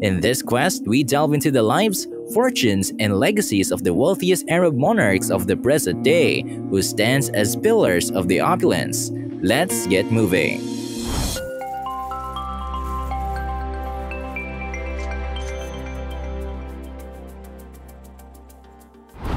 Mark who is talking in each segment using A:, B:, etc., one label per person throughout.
A: In this quest, we delve into the lives, fortunes, and legacies of the wealthiest Arab monarchs of the present day, who stands as pillars of the opulence. Let's get moving.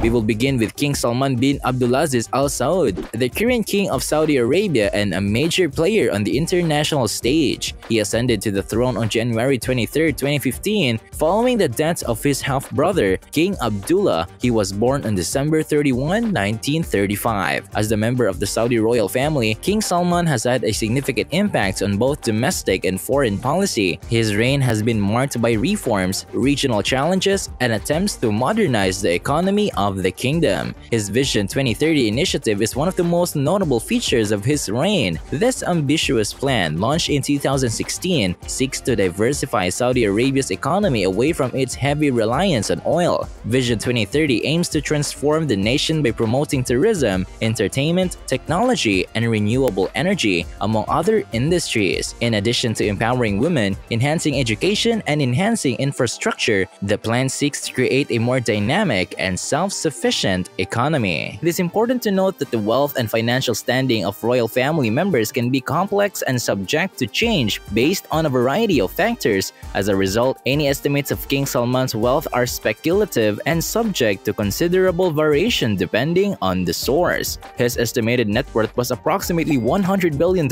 A: We will begin with King Salman bin Abdulaziz Al Saud, the current king of Saudi Arabia and a major player on the international stage. He ascended to the throne on January 23, 2015, following the death of his half-brother, King Abdullah. He was born on December 31, 1935. As the member of the Saudi royal family, King Salman has had a significant impact on both domestic and foreign policy. His reign has been marked by reforms, regional challenges, and attempts to modernize the economy of of the kingdom. His Vision 2030 initiative is one of the most notable features of his reign. This ambitious plan, launched in 2016, seeks to diversify Saudi Arabia's economy away from its heavy reliance on oil. Vision 2030 aims to transform the nation by promoting tourism, entertainment, technology, and renewable energy, among other industries. In addition to empowering women, enhancing education, and enhancing infrastructure, the plan seeks to create a more dynamic and self sufficient economy. It is important to note that the wealth and financial standing of royal family members can be complex and subject to change based on a variety of factors. As a result, any estimates of King Salman's wealth are speculative and subject to considerable variation depending on the source. His estimated net worth was approximately $100 billion,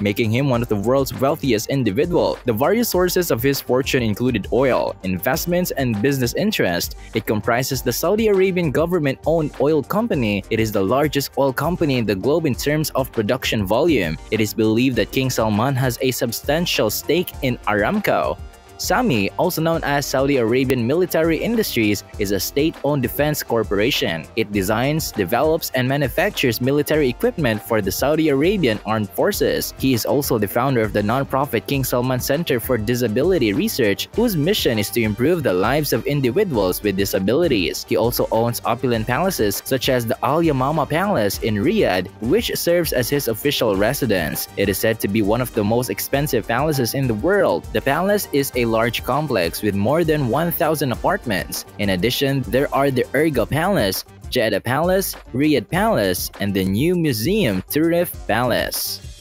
A: making him one of the world's wealthiest individuals. The various sources of his fortune included oil, investments, and business interests. It comprises the Saudi Arabian government-owned oil company, it is the largest oil company in the globe in terms of production volume. It is believed that King Salman has a substantial stake in Aramco, SAMI, also known as Saudi Arabian Military Industries, is a state-owned defense corporation. It designs, develops, and manufactures military equipment for the Saudi Arabian Armed Forces. He is also the founder of the non-profit King Salman Center for Disability Research, whose mission is to improve the lives of individuals with disabilities. He also owns opulent palaces such as the Al Yamama Palace in Riyadh, which serves as his official residence. It is said to be one of the most expensive palaces in the world. The palace is a large complex with more than 1,000 apartments. In addition, there are the Urga Palace, Jeddah Palace, Riyadh Palace, and the new museum Turif Palace.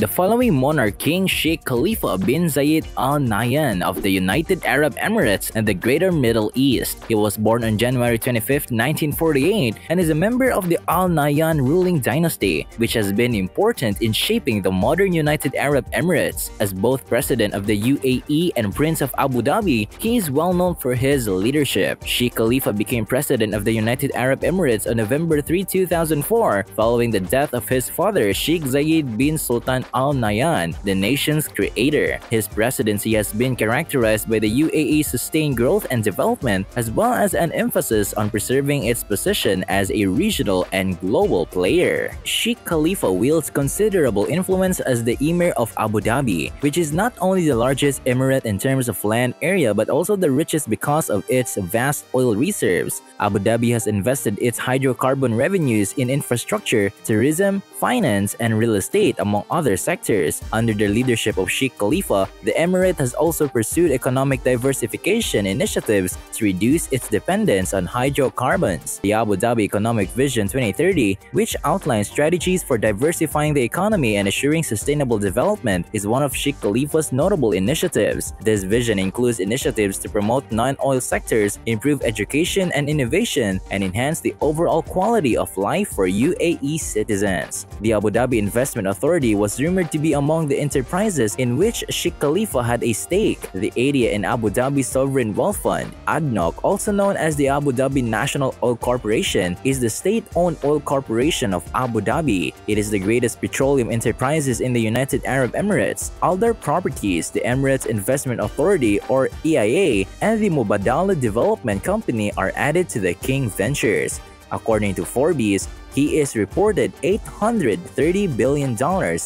A: The following monarch King Sheikh Khalifa bin Zayed Al Nahyan of the United Arab Emirates and the Greater Middle East. He was born on January 25, 1948 and is a member of the Al Nahyan ruling dynasty, which has been important in shaping the modern United Arab Emirates. As both president of the UAE and Prince of Abu Dhabi, he is well known for his leadership. Sheikh Khalifa became president of the United Arab Emirates on November 3, 2004, following the death of his father Sheikh Zayed bin Sultan Al Nahyan, the nation's creator. His presidency has been characterized by the UAE's sustained growth and development, as well as an emphasis on preserving its position as a regional and global player. Sheikh Khalifa wields considerable influence as the Emir of Abu Dhabi, which is not only the largest emirate in terms of land area but also the richest because of its vast oil reserves. Abu Dhabi has invested its hydrocarbon revenues in infrastructure, tourism, finance, and real estate, among other sectors. Under the leadership of Sheikh Khalifa, the emirate has also pursued economic diversification initiatives to reduce its dependence on hydrocarbons. The Abu Dhabi Economic Vision 2030, which outlines strategies for diversifying the economy and assuring sustainable development, is one of Sheikh Khalifa's notable initiatives. This vision includes initiatives to promote non-oil sectors, improve education and innovation, and enhance the overall quality of life for UAE citizens. The Abu Dhabi Investment Authority was rumored to be among the enterprises in which Sheikh Khalifa had a stake. The ADIA and Abu Dhabi Sovereign Wealth Fund, ADNOC, also known as the Abu Dhabi National Oil Corporation, is the state-owned oil corporation of Abu Dhabi. It is the greatest petroleum enterprises in the United Arab Emirates. Aldar Properties, the Emirates Investment Authority or EIA, and the Mubadala Development Company are added to the King Ventures. According to Forbes, He is reported $830 billion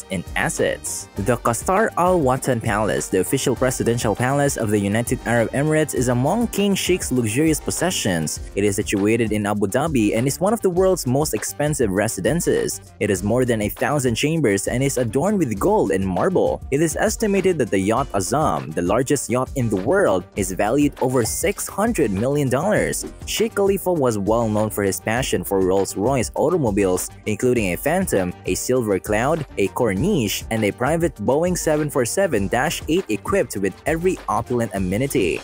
A: in assets. The Qasr Al Watan Palace, the official presidential palace of the United Arab Emirates, is among King Sheikh's luxurious possessions. It is situated in Abu Dhabi and is one of the world's most expensive residences. It has more than a thousand chambers and is adorned with gold and marble. It is estimated that the yacht Azzam, the largest yacht in the world, is valued over $600 million. Sheikh Khalifa was well known for his passion for Rolls-Royce automobiles, including a Phantom, a Silver Cloud, a Corniche, and a private Boeing 747-8 equipped with every opulent amenity.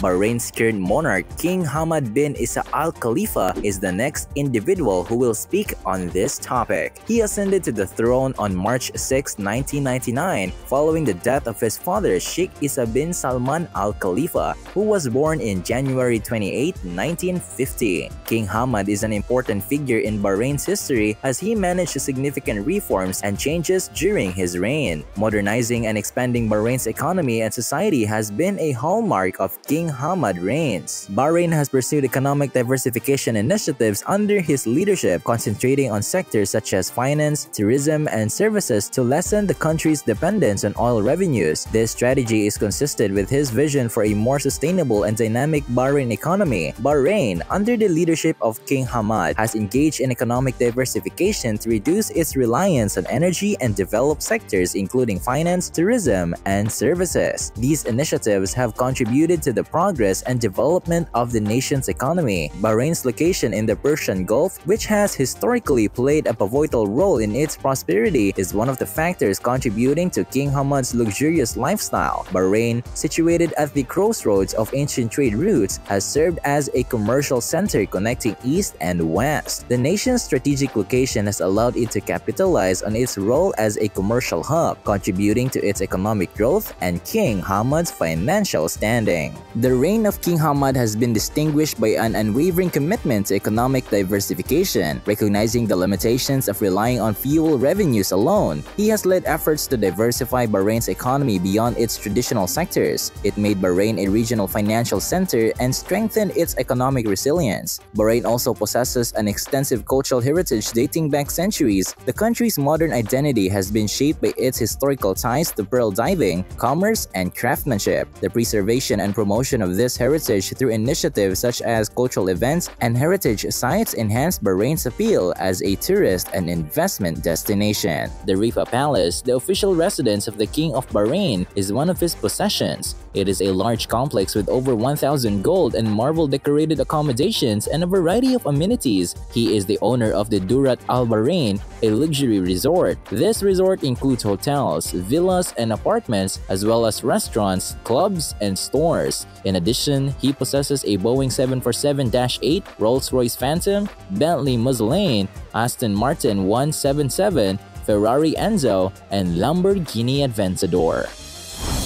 A: Bahrain's current monarch, King Hamad bin Isa Al Khalifa, is the next individual who will speak on this topic. He ascended to the throne on March 6, 1999, following the death of his father, Sheikh Isa bin Salman Al Khalifa, who was born in January 28, 1950. King Hamad is an important figure in Bahrain's history as he managed significant reforms and changes during his reign. Modernizing and expanding Bahrain's economy and society has been a hallmark of King Hamad reigns. Bahrain has pursued economic diversification initiatives under his leadership, concentrating on sectors such as finance, tourism, and services to lessen the country's dependence on oil revenues. This strategy is consistent with his vision for a more sustainable and dynamic Bahrain economy. Bahrain, under the leadership of King Hamad, has engaged in economic diversification to reduce its reliance on energy and develop sectors including finance, tourism, and services. These initiatives have contributed to the progress and development of the nation's economy. Bahrain's location in the Persian Gulf, which has historically played a pivotal role in its prosperity, is one of the factors contributing to King Hamad's luxurious lifestyle. Bahrain, situated at the crossroads of ancient trade routes, has served as a commercial center connecting east and west. The nation's strategic location has allowed it to capitalize on its role as a commercial hub, contributing to its economic growth and King Hamad's financial standing. The reign of King Hamad has been distinguished by an unwavering commitment to economic diversification, recognizing the limitations of relying on fuel revenues alone. He has led efforts to diversify Bahrain's economy beyond its traditional sectors. It made Bahrain a regional financial center and strengthened its economic resilience. Bahrain also possesses an extensive cultural heritage dating back centuries. The country's modern identity has been shaped by its historical ties to pearl diving, commerce, and craftsmanship. The preservation and promotion of this heritage through initiatives such as cultural events and heritage sites enhance Bahrain's appeal as a tourist and investment destination. The Riffa Palace, the official residence of the King of Bahrain, is one of his possessions. It is a large complex with over 1,000 gold and marble decorated accommodations and a variety of amenities. He is the owner of the Durrat Al Bahrain, a luxury resort. This resort includes hotels, villas, and apartments, as well as restaurants, clubs, and stores. In addition, he possesses a Boeing 747-8, Rolls-Royce Phantom, Bentley Mulsanne, Aston Martin 177, Ferrari Enzo, and Lamborghini Aventador.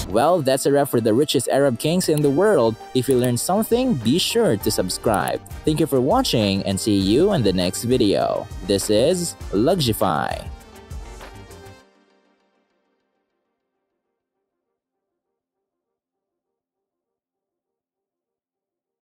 A: Well, that's a wrap for the richest Arab kings in the world. If you learned something, be sure to subscribe. Thank you for watching and see you in the next video. This is Luxify.